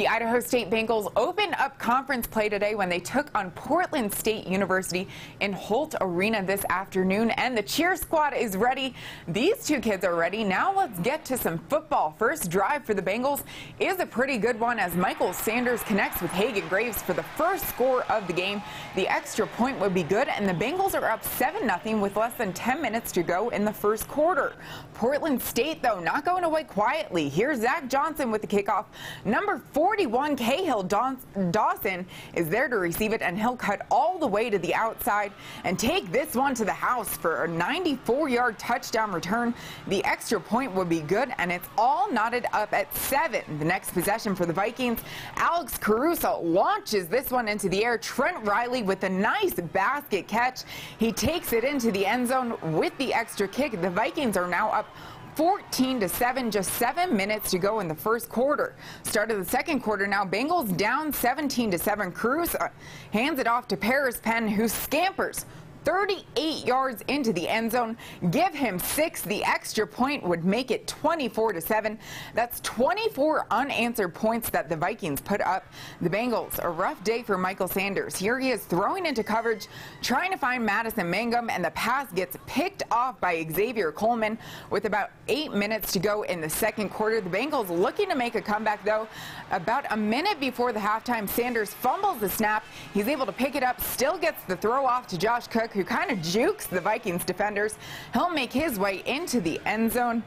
The Idaho State Bengals opened up conference play today when they took on Portland State University in Holt Arena this afternoon, and the cheer squad is ready. These two kids are ready. Now let's get to some football. First drive for the Bengals is a pretty good one as Michael Sanders connects with Hagan Graves for the first score of the game. The extra point would be good, and the Bengals are up 7-0 with less than 10 minutes to go in the first quarter. Portland State, though, not going away quietly. Here's Zach Johnson with the kickoff. Number four 41 Cahill Dawson is there to receive it, and he'll cut all the way to the outside and take this one to the house for a 94-yard touchdown return. The extra point would be good, and it's all knotted up at seven. The next possession for the Vikings, Alex Caruso launches this one into the air. Trent Riley with a nice basket catch. He takes it into the end zone with the extra kick. The Vikings are now up 14 to 7, just seven minutes to go in the first quarter. Start of the second quarter now, Bengals down 17 to 7. Cruz uh, hands it off to Paris Penn, who scampers 38 yards into the end zone. Give him six. The extra point would make it 24 to 7. That's 24 unanswered points that the Vikings put up. The Bengals, a rough day for Michael Sanders. Here he is throwing into coverage, trying to find Madison Mangum, and the pass gets picked off by Xavier Coleman with about eight minutes to go in the second quarter. The Bengals looking to make a comeback, though. About a minute before the halftime, Sanders fumbles the snap. He's able to pick it up, still gets the throw off to Josh Cook who kind of jukes the Vikings defenders. He'll make his way into the end zone.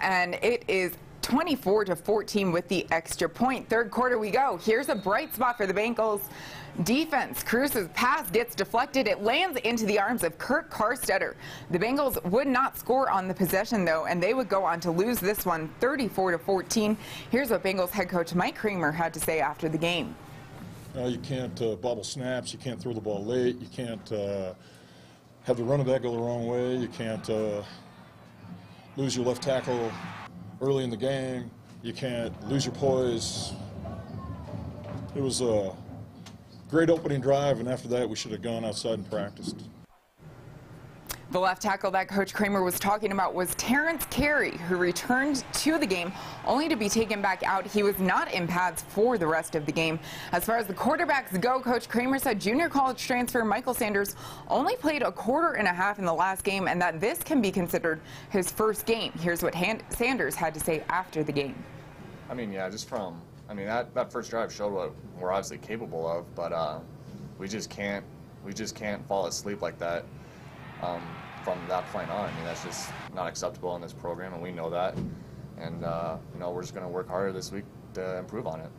And it is 24 to 14 with the extra point. Third quarter we go. Here's a bright spot for the Bengals. Defense. Cruz's pass gets deflected. It lands into the arms of Kirk Carstetter. The Bengals would not score on the possession though, and they would go on to lose this one 34 to 14. Here's what Bengals head coach Mike Kramer had to say after the game. Uh, you can't uh, bobble snaps. You can't throw the ball late. You can't uh, have the run of that go the wrong way. You can't uh, lose your left tackle early in the game. You can't lose your poise. It was a great opening drive, and after that, we should have gone outside and practiced. The left tackle that Coach Kramer was talking about was Terrence Carey, who returned to the game only to be taken back out. He was not in pads for the rest of the game. As far as the quarterbacks go, Coach Kramer said junior college transfer Michael Sanders only played a quarter and a half in the last game and that this can be considered his first game. Here's what Han Sanders had to say after the game. I mean, yeah, just from, I mean, that, that first drive showed what we're obviously capable of, but uh, we just can't, we just can't fall asleep like that um, from that point on. I mean, that's just not acceptable in this program, and we know that. And, uh, you know, we're just going to work harder this week to improve on it.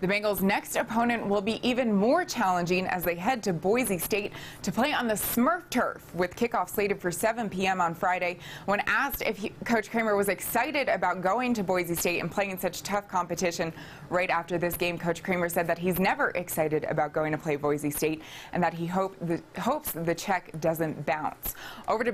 The Bengals' next opponent will be even more challenging as they head to Boise State to play on the Smurf turf with kickoff slated for 7 p.m. on Friday. When asked if he, Coach Kramer was excited about going to Boise State and playing in such tough competition right after this game, Coach Kramer said that he's never excited about going to play Boise State and that he hope the, hopes the check doesn't bounce. Over to